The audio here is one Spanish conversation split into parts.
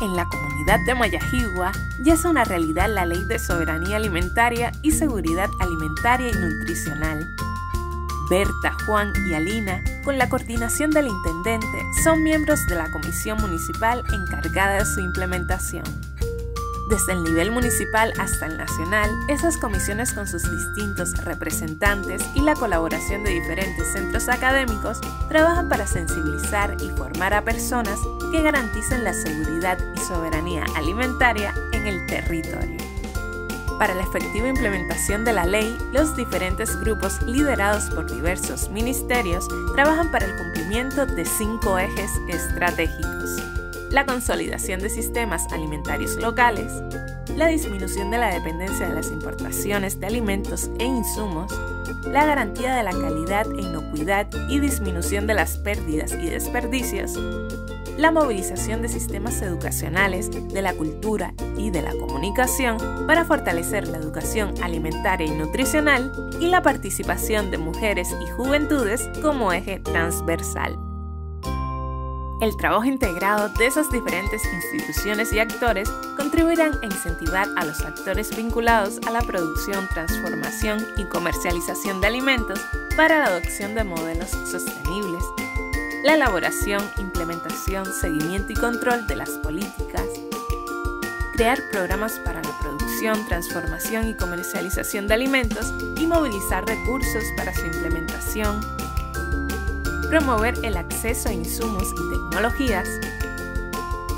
En la comunidad de Mayajigua ya es una realidad la Ley de Soberanía Alimentaria y Seguridad Alimentaria y Nutricional. Berta, Juan y Alina, con la coordinación del intendente, son miembros de la comisión municipal encargada de su implementación. Desde el nivel municipal hasta el nacional, esas comisiones con sus distintos representantes y la colaboración de diferentes centros académicos trabajan para sensibilizar y formar a personas que garanticen la seguridad y soberanía alimentaria en el territorio. Para la efectiva implementación de la ley, los diferentes grupos liderados por diversos ministerios trabajan para el cumplimiento de cinco ejes estratégicos la consolidación de sistemas alimentarios locales, la disminución de la dependencia de las importaciones de alimentos e insumos, la garantía de la calidad e inocuidad y disminución de las pérdidas y desperdicios, la movilización de sistemas educacionales, de la cultura y de la comunicación para fortalecer la educación alimentaria y nutricional y la participación de mujeres y juventudes como eje transversal. El trabajo integrado de esas diferentes instituciones y actores contribuirán a incentivar a los actores vinculados a la producción, transformación y comercialización de alimentos para la adopción de modelos sostenibles, la elaboración, implementación, seguimiento y control de las políticas, crear programas para la producción, transformación y comercialización de alimentos y movilizar recursos para su implementación, promover el acceso a insumos y tecnologías,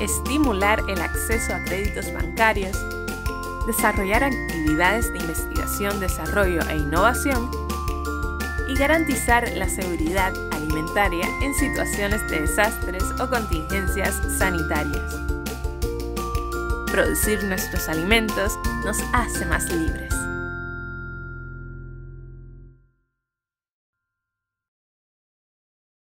estimular el acceso a créditos bancarios, desarrollar actividades de investigación, desarrollo e innovación y garantizar la seguridad alimentaria en situaciones de desastres o contingencias sanitarias. Producir nuestros alimentos nos hace más libres.